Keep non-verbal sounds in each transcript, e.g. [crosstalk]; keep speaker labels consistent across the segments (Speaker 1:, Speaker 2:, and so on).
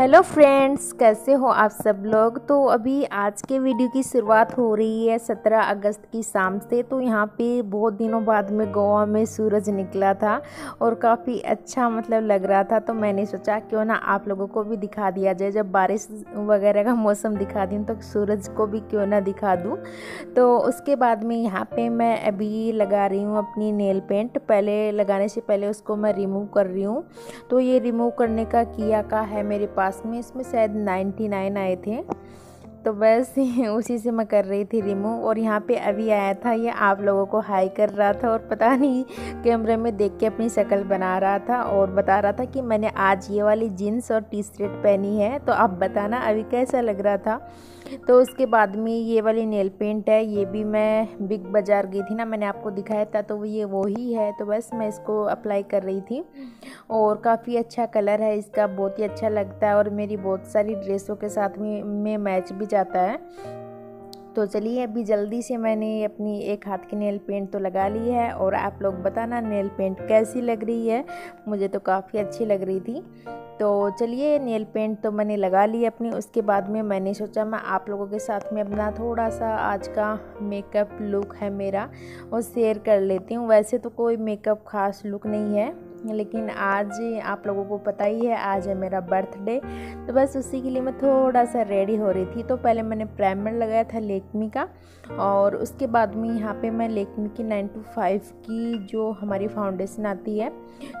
Speaker 1: Hello friends, कैसे हो आप सब लोग? तो अभी आज के वीडियो की शुरुआत हो रही है 17 अगस्त की शाम से। तो यहाँ पे बहुत दिनों बाद में गोवा में सूरज निकला था और काफ़ी अच्छा मतलब लग रहा था। तो मैंने सोचा, क्यों ना आप लोगों को भी दिखा दिया जाए। जब बारिश वगैरह का मौसम दिखा दूँ तो सूरज को भी क्यों ना दिखा दूँ। तो उसके बाद में यहाँ पर मैं अभी लगा रही हूँ अपनी नेल पेंट। पहले लगाने से पहले उसको मैं रिमूव कर रही हूँ। तो ये रिमूव करने का किया का है मेरे पास पास में, इसमें शायद 99 आए थे। तो बस [laughs] उसी से मैं कर रही थी रिमूव और यहाँ पे अभी आया था, ये आप लोगों को हाई कर रहा था और पता नहीं कैमरे में देख के अपनी शक्ल बना रहा था और बता रहा था कि मैंने आज ये वाली जीन्स और टी शर्ट पहनी है। तो आप बताना अभी कैसा लग रहा था? तो उसके बाद में ये वाली नेल पेंट है ये भी मैं बिग बाज़ार गई थी ना मैंने आपको दिखाया था तो ये वो ही है तो बस मैं इसको अप्लाई कर रही थी। और काफ़ी अच्छा कलर है इसका बहुत ही अच्छा लगता है और मेरी बहुत सारी ड्रेसों के साथ में, में मैच भी जाता है। तो चलिए अभी जल्दी से मैंने अपनी एक हाथ की नेल पेंट तो लगा ली है और आप लोग बताना नेल पेंट कैसी लग रही है? मुझे तो काफ़ी अच्छी लग रही थी। तो चलिए नेल पेंट तो मैंने लगा ली अपनी, उसके बाद में मैंने सोचा मैं आप लोगों के साथ में अपना थोड़ा सा आज का मेकअप लुक है मेरा, वो शेयर कर लेती हूँ। वैसे तो कोई मेकअप खास लुक नहीं है। लेकिन आज आप लोगों को पता ही है, आज है मेरा बर्थडे। तो बस उसी के लिए मैं थोड़ा सा रेडी हो रही थी। तो पहले मैंने प्राइमर लगाया था लेकमी का और उसके बाद में यहाँ पे मैं लेकमी की नाइन टू फाइव की जो हमारी फाउंडेशन आती है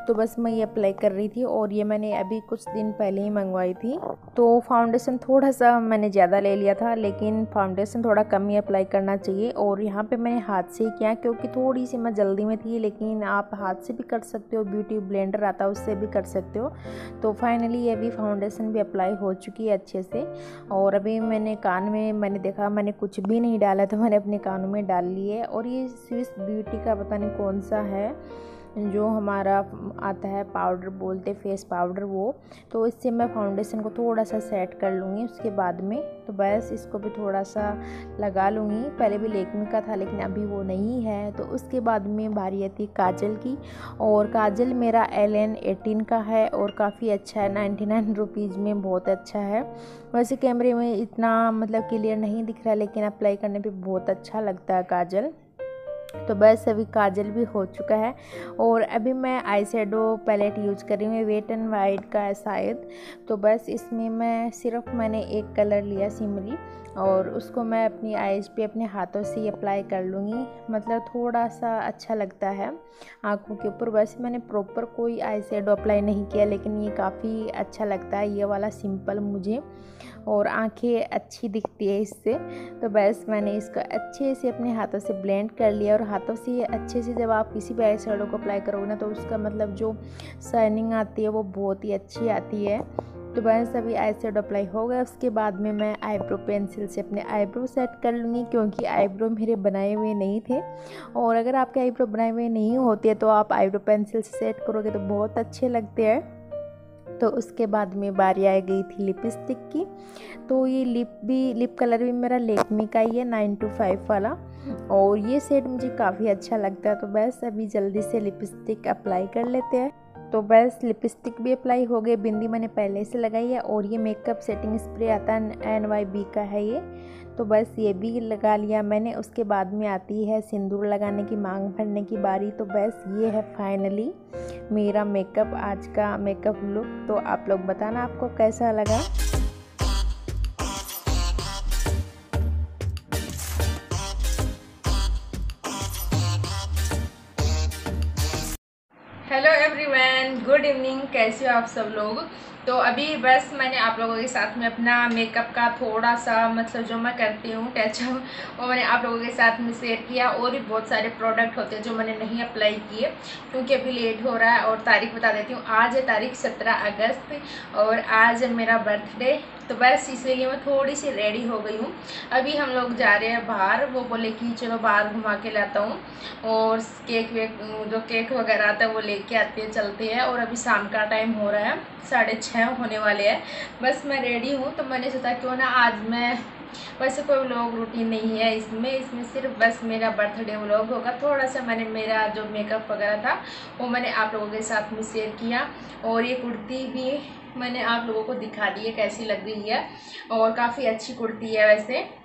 Speaker 1: तो बस मैं ये अप्लाई कर रही थी और ये मैंने अभी कुछ दिन पहले ही मंगवाई थी। तो फाउंडेशन थोड़ा सा मैंने ज़्यादा ले लिया था, लेकिन फाउंडेशन थोड़ा कम ही अप्लाई करना चाहिए और यहाँ पर मैंने हाथ से ही किया क्योंकि थोड़ी सी मैं जल्दी में थी, लेकिन आप हाथ से भी कर सकते हो ब्यूटी ब्यूटी ब्लेंडर आता है, उससे भी कर सकते हो। तो फाइनली ये भी फाउंडेशन भी अप्लाई हो चुकी है अच्छे से। और अभी मैंने कान में, मैंने देखा, मैंने कुछ भी नहीं डाला तो मैंने अपने कानों में डाल लिए। और ये स्विस ब्यूटी का पता नहीं कौन सा है। जो हमारा आता है पाउडर बोलते फेस पाउडर वो तो इससे मैं फाउंडेशन को थोड़ा सा सेट कर लूँगी, उसके बाद में तो बस इसको भी थोड़ा सा लगा लूँगी। पहले भी लेकमी का था, लेकिन अभी वो नहीं है तो उसके बाद में भारी आती काजल की, और काजल मेरा एल एन एटीन का है, और काफ़ी अच्छा है नाइन्टी नाइन रुपीज़ में बहुत अच्छा है। वैसे कैमरे में इतना मतलब क्लियर नहीं दिख रहा, लेकिन अप्लाई करने पर बहुत अच्छा लगता है काजल। तो बस अभी काजल भी हो चुका है और अभी मैं आई शेडो पैलेट यूज़ कर रही हूँ वेट एंड वाइट का है शायद। तो बस इसमें मैं सिर्फ़ मैंने एक कलर लिया सिमरी और उसको मैं अपनी आइज़ पे, अपने हाथों से अप्लाई कर लूँगी। मतलब थोड़ा सा अच्छा लगता है आँखों के ऊपर। वैसे मैंने प्रॉपर कोई आई अप्लाई नहीं किया, लेकिन ये काफ़ी अच्छा लगता है, ये वाला सिंपल मुझे। और आँखें अच्छी दिखती है इससे। तो बस मैंने इसको अच्छे से अपने हाथों से ब्लेंड कर लिया और हाथों से अच्छे से जब आप किसी भी आई को अप्लाई करोगे ना तो उसका मतलब जो शाइनिंग आती है वो बहुत ही अच्छी आती है। तो बस अभी आई अप्लाई हो गया, उसके बाद में मैं आईब्रो पेंसिल से अपने आईब्रो सेट कर लूँगी क्योंकि आईब्रो मेरे बनाए हुए नहीं थे। और अगर आपके आईब्रो बनाए हुए नहीं होते तो आप आईब्रो पेंसिल से सेट करोगे तो बहुत अच्छे लगते हैं। तो उसके बाद में बारी आ गई थी लिपस्टिक की। तो ये लिप भी, लिप कलर भी मेरा लेकमी का ही है नाइन टू फाइव वाला। और ये सेट मुझे काफ़ी अच्छा लगता है तो बस अभी जल्दी से लिपस्टिक अप्लाई कर लेते हैं। तो बस लिपस्टिक भी अप्लाई हो गई बिंदी मैंने पहले से लगाई है और ये मेकअप सेटिंग स्प्रे आता है एन वाई बी का है ये। तो बस ये भी लगा लिया मैंने, उसके बाद में आती है सिंदूर लगाने की, मांग भरने की बारी। तो बस ये है फाइनली मेरा मेकअप, आज का मेकअप लुक तो आप लोग बताना आपको कैसा लगा।
Speaker 2: हेलो एवरीवन गुड इवनिंग कैसे हो आप सब लोग? तो अभी बस मैंने आप लोगों के साथ में अपना मेकअप का थोड़ा सा मतलब जो मैं करती हूँ टचअप वो मैंने आप लोगों के साथ में शेयर किया और भी बहुत सारे प्रोडक्ट होते हैं जो मैंने नहीं अप्लाई किए, क्योंकि अभी लेट हो रहा है और तारीख बता देती हूँ, आज है तारीख सत्रह अगस्त और आज है मेरा बर्थडे तो बस इसलिए मैं थोड़ी सी रेडी हो गई हूँ। अभी हम लोग जा रहे हैं बाहर, वो बोले कि चलो बाहर घुमा के लाता हूँ और केक वेक जो केक वगैरह आता है वो लेके आते हैं, चलते हैं और अभी शाम का टाइम हो रहा है, साढ़े छः होने वाले हैं। बस मैं रेडी हूँ तो मैंने सोचा क्यों ना आज मैं वैसे कोई व्लॉग रूटीन नहीं है इसमें। इसमें सिर्फ़ बस मेरा बर्थडे व्लॉग होगा। थोड़ा सा मैंने मेरा जो मेकअप वगैरह था, वो मैंने आप लोगों के साथ में शेयर किया। और ये कुर्ती भी मैंने आप लोगों को दिखा दी है, कैसी लग रही है। और काफ़ी अच्छी कुर्ती है वैसे।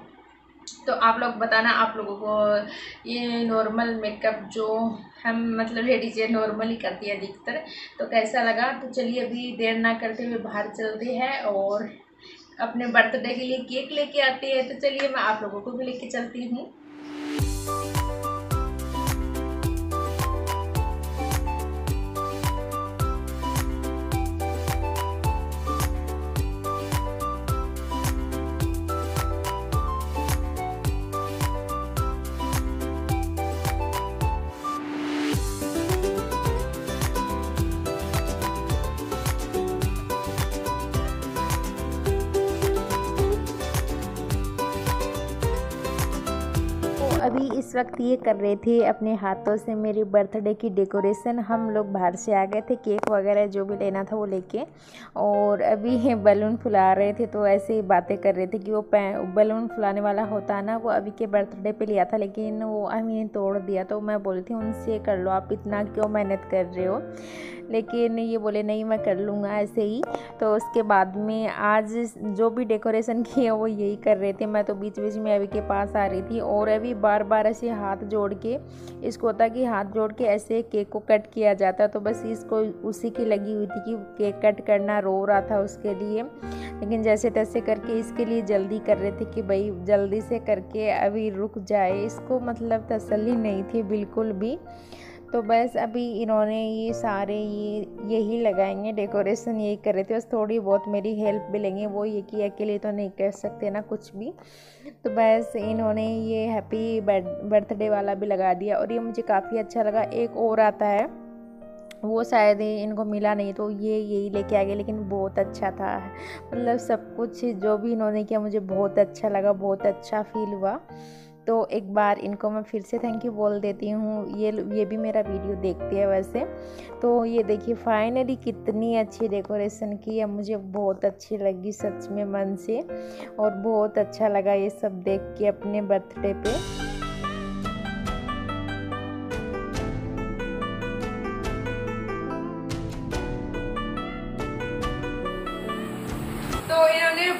Speaker 2: तो आप लोग बताना आप लोगों को, ये नॉर्मल मेकअप जो हम मतलब लेडीज़ नॉर्मल ही करती है अधिकतर तो कैसा लगा? तो चलिए अभी देर ना करते हुए बाहर चलते हैं और अपने बर्थडे के लिए केक लेके आते हैं। तो चलिए मैं आप लोगों को भी लेके चलती हूँ।
Speaker 1: अभी इस वक्त ये कर रहे थे अपने हाथों से मेरी बर्थडे की डेकोरेशन। हम लोग बाहर से आ गए थे, केक वगैरह जो भी लेना था वो लेके। और अभी ये बलून फुला रहे थे तो ऐसे ही बातें कर रहे थे कि वो बलून फुलाने वाला होता ना, वो अभी के बर्थडे पे लिया था, लेकिन वो अभी तोड़ दिया। तो मैं बोली थी उनसे कर लो, आप इतना क्यों मेहनत कर रहे हो? लेकिन ये बोले, नहीं, मैं कर लूँगा ऐसे ही। तो उसके बाद में आज जो भी डेकोरेशन [laughs] किए वो यही कर रहे थे। मैं तो बीच बीच में अभी के पास आ रही थी और अभी बार बार ऐसे हाथ जोड़ के, इसको होता कि हाथ जोड़ के ऐसे केक को कट किया जाता तो बस इसको उसी की लगी हुई थी कि केक कट करना रो रहा था उसके लिए। लेकिन जैसे तैसे करके इसके लिए जल्दी कर रहे थे कि भाई जल्दी से करके अभी रुक जाए। इसको मतलब तसल्ली नहीं थी बिल्कुल भी। तो बस अभी इन्होंने ये सारे ये, यही लगाएँगे डेकोरेशन यही कर रहे थे। बस थोड़ी बहुत मेरी हेल्प भी लेंगे वो ये कि अकेले तो नहीं कर सकते ना कुछ भी। तो बस इन्होंने ये हैप्पी बर्थडे वाला भी लगा दिया और ये मुझे काफ़ी अच्छा लगा। एक और आता है, वो शायद इनको मिला नहीं तो ये यही लेके आ गए, लेकिन बहुत अच्छा था। मतलब सब कुछ जो भी इन्होंने किया, मुझे बहुत अच्छा लगा, बहुत अच्छा फील हुआ। तो एक बार इनको मैं फिर से थैंक यू बोल देती हूँ। ये ये भी मेरा वीडियो देखती है वैसे। तो ये देखिए फाइनली कितनी अच्छी डेकोरेशन की है। मुझे बहुत अच्छी लगी सच में मन से। और बहुत अच्छा लगा ये सब देख के अपने बर्थडे पे।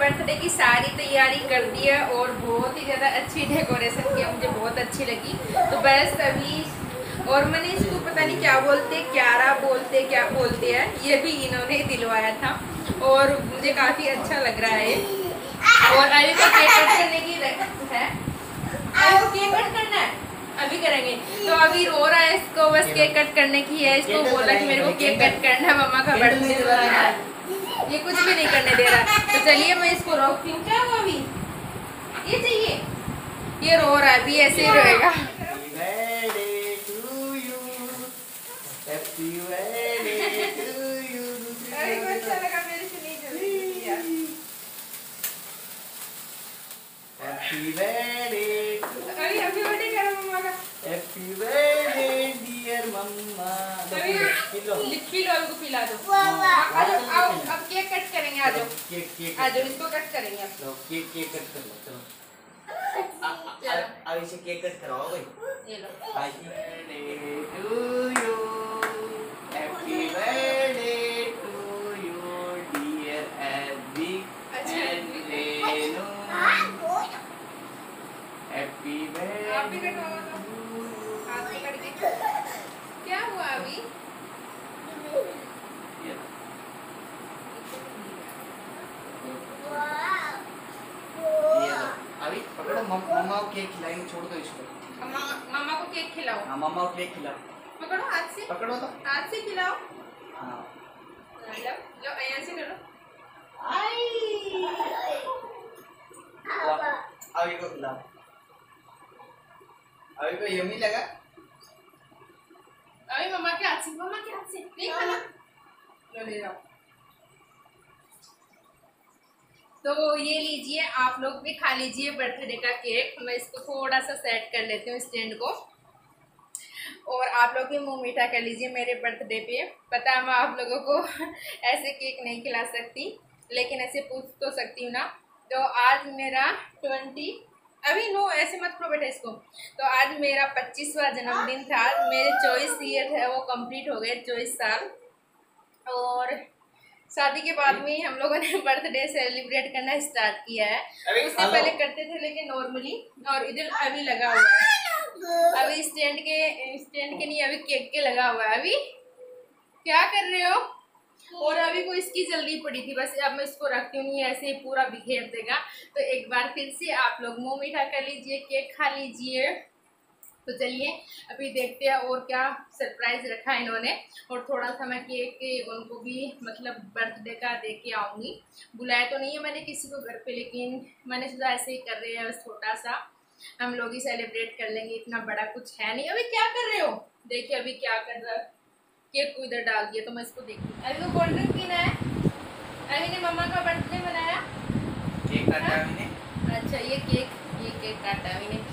Speaker 2: बर्थडे की सारी तैयारी कर दी है और बहुत ही ज़्यादा अच्छी डेकोरेशन किया मुझे बहुत अच्छी लगी। तो बस अभी और मैंने इसको पता नहीं क्या बोलते क्यारा बोलते क्या बोलते हैं ये भी इन्होंने दिलवाया था। और मुझे काफ़ी अच्छा लग रहा है और अभी को केक कट करने की है? केक कट करना है? अभी करेंगे। तो अभी रो रहा है इसको बस केक कट करने की है। इसको बोला कि मेरे को केक कट करना है मम्मा का बर्थडे ये कुछ भी नहीं करने दे रहा तो चलिए मैं इसको रोकती हूँ क्या हुआ अभी? ये चाहिए। ये रो रहा है अभी ऐसे ही रहेगा Happy birthday. अभी हैप्पी लिखी लो इनको पिला दो। आओ आओ अब केक कट करेंगे आ जाओ केक केक आ जाओ इसको कट करेंगे अब। लो केक केक कट कर लो चलो। अब इसे केक कट कराओ भाई। ये लो। Happy birthday to you happy birthday हुआ अभी अभी पकड़ो मम्मा को केक खिलाएँगे छोड़ दो इसको मम्मा को केक खिलाओ हाँ मम्मा को केक खिलाओ पकड़ो हाथ से पकड़ो तो हाथ से खिलाओ हाँ लो लो ऐसे से लो अभी को खिलाओ अभी को यमी लगा अभी मम्मा के हाथ से मम्मा के हाथ से नहीं खाना लो ले जाओ तो ये लीजिए, आप लोग भी खा लीजिए बर्थडे का केक। मैं इसको थोड़ा सा सेट कर लेती हूँ स्टैंड को। और आप लोग भी मुँह मीठा कर लीजिए मेरे बर्थडे पे। पता है, मैं आप लोगों को [laughs] ऐसे केक नहीं खिला सकती, लेकिन ऐसे पूछ तो सकती हूँ ना। तो आज मेरा ट्वेंटी, अभी नो ऐसे मत करो बेटा इसको। तो आज मेरा पच्चीसवा जन्मदिन था। मेरे चौबीस ईयर है, वो कंप्लीट हो गए चौबीस साल। और शादी के बाद में हम लोगों ने [laughs] बर्थडे सेलिब्रेट करना स्टार्ट किया है। उससे पहले करते थे लेकिन नॉर्मली और इधर अभी लगा हुआ है। अभी स्टैंड के स्टैंड के नहीं अभी केक के लगा हुआ है। अभी क्या कर रहे हो? और अभी को इसकी जल्दी पड़ी थी बस अब मैं इसको रखती हूँ नहीं ऐसे ही पूरा बिखेर देगा। तो एक बार फिर से आप लोग मुँह मीठा कर लीजिए केक खा लीजिए। तो चलिए अभी देखते हैं और क्या सरप्राइज़ रखा है इन्होंने। और थोड़ा सा मैं केक उनको भी मतलब बर्थडे का दे के आऊँगी। बुलाया तो नहीं है मैंने किसी को घर पे लेकिन मैंने सोचा ऐसे ही कर रहे हैं बस छोटा सा। हम लोग ही सेलिब्रेट कर लेंगे इतना बड़ा कुछ है नहीं। अभी क्या कर रहे हो? देखिए अभी क्या कर रहा है। केक को इधर डाल दिया तो मैं इसको देखती हूँ। अभी को कोल्ड ड्रिंक पीना है। अभी ने मम्मा का बर्थडे बनाया
Speaker 3: केक काटा
Speaker 2: अच्छा ये केक ये केक काटा अभी ने।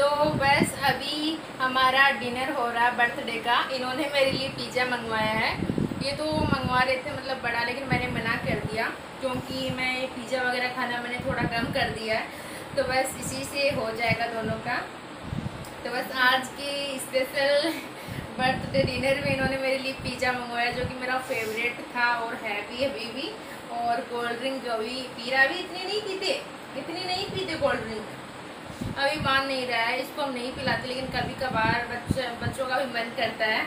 Speaker 2: तो बस अभी हमारा डिनर हो रहा है बर्थडे का। इन्होंने मेरे लिए पिज़्ज़ा मंगवाया है। ये तो मंगवा रहे थे मतलब बड़ा, लेकिन मैंने मना कर दिया, क्योंकि मैं पिज़्ज़ा वगैरह खाना मैंने थोड़ा कम कर दिया है। तो बस इसी से हो जाएगा दोनों का। तो बस आज की स्पेशल बर्थडे डिनर में इन्होंने मेरे लिए पिज़्ज़ा मंगवाया, जो कि मेरा फेवरेट था और है भी अभी भी। और कोल्ड ड्रिंक जो अभी पी रहा अभी इतनी नहीं पीते, इतनी नहीं पीते कोल्ड ड्रिंक अभी मान नहीं रहा है इसको हम नहीं पिलाते लेकिन कभी कभार बच्चे बच्चों का भी मन करता है।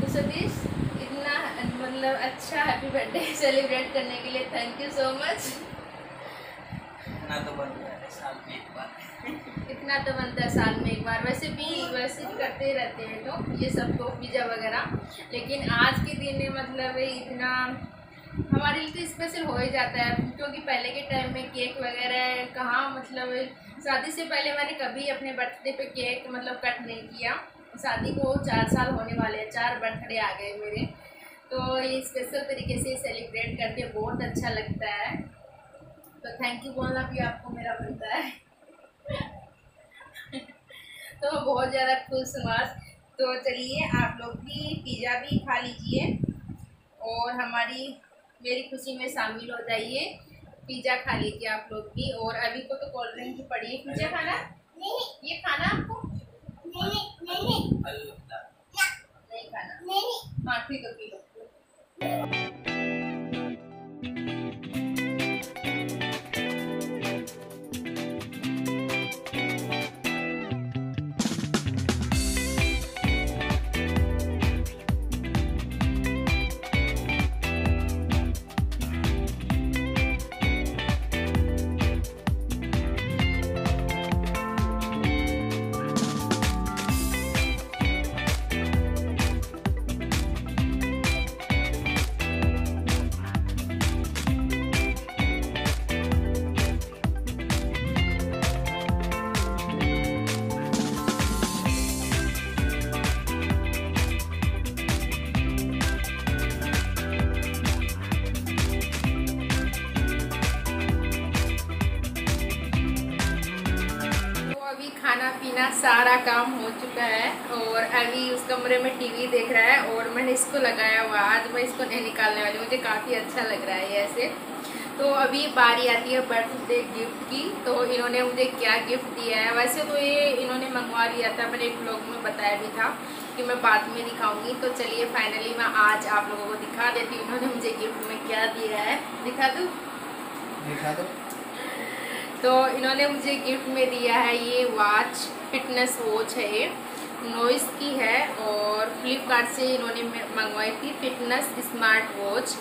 Speaker 2: तो सतीश इतना मतलब अच्छा हैप्पी बर्थडे सेलिब्रेट करने के लिए थैंक यू सो मच
Speaker 3: तो बन साल में एक बार।
Speaker 2: इतना तो बनता है साल में एक बार। वैसे भी वैसे भी करते रहते हैं तो ये सब तो पिज़्ज़ा वगैरह। लेकिन आज के दिन में मतलब इतना हमारे लिए तो स्पेशल हो ही जाता है। क्योंकि पहले के टाइम में केक वगैरह कहाँ मतलब शादी से पहले मैंने कभी अपने बर्थडे पे केक मतलब कट नहीं किया। शादी को चार साल होने वाले हैं, चार बर्थडे आ गए मेरे। तो ये स्पेशल तरीके से सेलिब्रेट करके बहुत अच्छा लगता है। तो थैंक यू बोलना भी आपको मेरा बनता है। तो बहुत ज़्यादा खुश आज तो चलिए, आप लोग भी पिज़्ज़ा भी खा लीजिए। और हमारी मेरी खुशी में शामिल हो जाइए। पिज़्ज़ा खा लीजिए आप लोग भी। और अभी को तो कोल्ड ड्रिंक पड़ी है। पिज़्ज़ा खाना? नहीं। ये खाना आपको? नहीं नहीं नहीं। नहीं खाना। नहीं। हाँ ठीक है पी लो। खाना पीना सारा काम हो चुका है और अभी उस कमरे में टीवी देख रहा है और मैंने इसको लगाया हुआ आज मैं इसको नहीं निकालने वाली मुझे काफ़ी अच्छा लग रहा है ऐसे। तो अभी बारी आती है बर्थडे गिफ्ट की तो इन्होंने मुझे क्या गिफ्ट दिया है? वैसे तो ये इन्होंने मंगवा लिया था, मैंने एक ब्लॉग में बताया भी था कि मैं बाद में दिखाऊँगी। तो चलिए फाइनली मैं आज आप लोगों को दिखा देती हूँ उन्होंने मुझे गिफ्ट में क्या दिया है। दिखा दूँ।
Speaker 3: दिखा दो।
Speaker 2: तो इन्होंने मुझे गिफ्ट में दिया है ये वॉच, फिटनेस वॉच है ये। नॉइस की है और फ्लिपकार्ट से इन्होंने मंगवाई थी, फिटनेस स्मार्ट वॉच।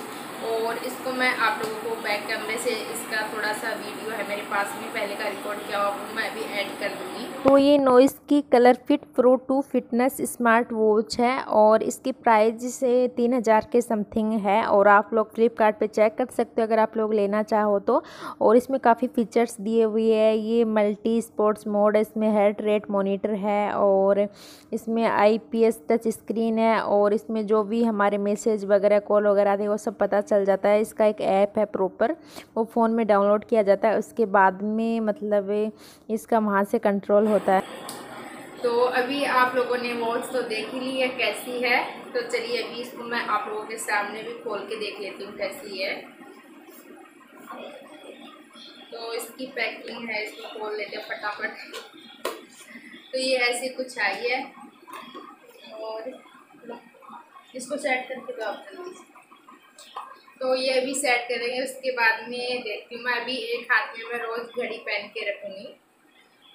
Speaker 2: और इसको मैं आप लोगों को बैक कैमरे से इसका थोड़ा सा वीडियो है मेरे पास, में पहले का रिकॉर्ड किया हुआ वो मैं अभी ऐड कर दूँगी।
Speaker 1: तो ये नॉइस की ColorFit Pro two fitness smart watch है और इसकी प्राइस से तीन हज़ार के समथिंग है और आप लोग फ्लिपकार्ट पे चेक कर सकते हो अगर आप लोग लेना चाहो तो। और इसमें काफ़ी फीचर्स दिए हुए हैं, ये मल्टी स्पोर्ट्स मोड है, इसमें हेड रेट मोनीटर है और इसमें आईपीएस टच स्क्रीन है और इसमें जो भी हमारे मैसेज वगैरह कॉल वगैरह हैं, वो सब पता चल जाता है, इसका एक ऐप है प्रॉपर, वो फ़ोन में डाउनलोड किया जाता है, उसके बाद में मतलब इसका वहाँ से कंट्रोल होता है।
Speaker 2: तो अभी आप लोगों ने वॉच तो देख ही ली है, कैसी है? तो चलिए अभी इसको मैं आप लोगों के सामने भी खोल के देख लेती हूँ, कैसी है। तो इसकी पैकिंग है, इसको खोल लेते हैं फटाफट। तो ये ऐसी कुछ आई है। और इसको सेट करके दो आप जल्दी तो ये अभी सेट करेंगे, उसके बाद में देखती हूँ मैं अभी एक हाथ में मैं रोज़ घड़ी पहन के रखूँगी।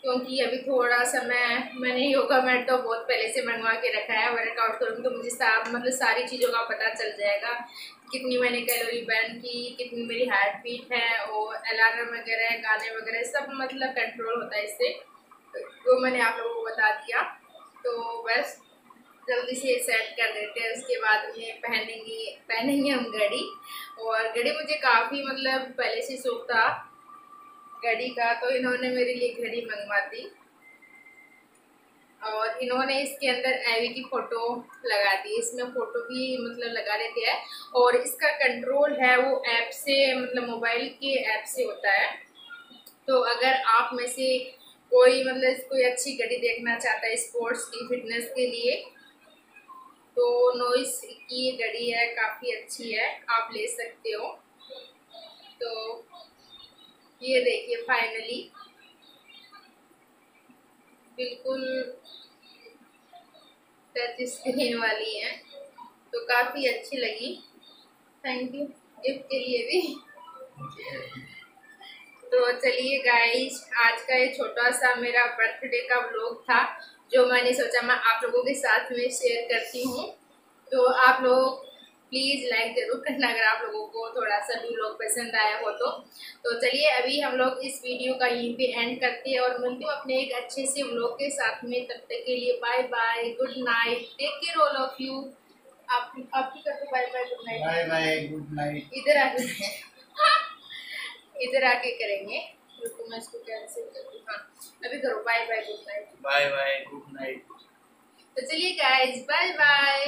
Speaker 2: क्योंकि अभी थोड़ा सा मैं, मैंने योगा मैट तो बहुत पहले से मंगवा के रखा है वर्कआउट करूँगी तो मुझे साफ़ मतलब सारी चीज़ों का पता चल जाएगा कितनी मैंने कैलोरी बर्न की, कितनी मेरी हार्ट बीट है और अलार्म वगैरह, गाने वगैरह सब मतलब कंट्रोल होता है इससे। तो मैंने आप लोगों को बता दिया। तो बस जल्दी से सेट कर देते हैं, उसके बाद में पहनेंगे पहनेंगे हम घड़ी। और घड़ी मुझे काफ़ी मतलब पहले से शौक था घड़ी का तो इन्होंने मेरे लिए घड़ी मंगवा दी। और इन्होंने इसके अंदर एवी की फ़ोटो लगा दी। इसमें फ़ोटो भी मतलब लगा देते हैं। और इसका कंट्रोल है, वो ऐप से मतलब मोबाइल के ऐप से होता है। तो अगर आप में से कोई मतलब कोई अच्छी घड़ी देखना चाहता है स्पोर्ट्स की फिटनेस के लिए तो नोइस की घड़ी है, काफ़ी अच्छी है, आप ले सकते हो। तो ये देखिए फाइनली बिल्कुल टच स्क्रीन वाली है। तो काफ़ी अच्छी लगी। थैंक यू गिफ्ट के लिए भी। तो चलिए गाइस आज का ये छोटा सा मेरा बर्थडे का व्लॉग था। जो मैंने सोचा मैं आप लोगों के साथ में शेयर करती हूँ। तो आप लोग प्लीज़ लाइक ज़रूर करना अगर आप लोगों को थोड़ा सा भी लोग पसंद आया हो तो। तो चलिए अभी हम लोग इस वीडियो का यहीं पे एंड करते हैं और मिलती हूँ अपने एक अच्छे से व्लॉग के साथ में। तब तक के लिए bye bye good night take care all of you आप आप भी करते bye bye good night
Speaker 3: bye bye good night
Speaker 2: इधर आके [laughs] इधर आके करेंगे। रुको मैं इसको कैंसिल कर दूँ हाँ। अभी करो bye bye good night
Speaker 3: bye bye good night
Speaker 2: तो चलिए गाइस बाय बाय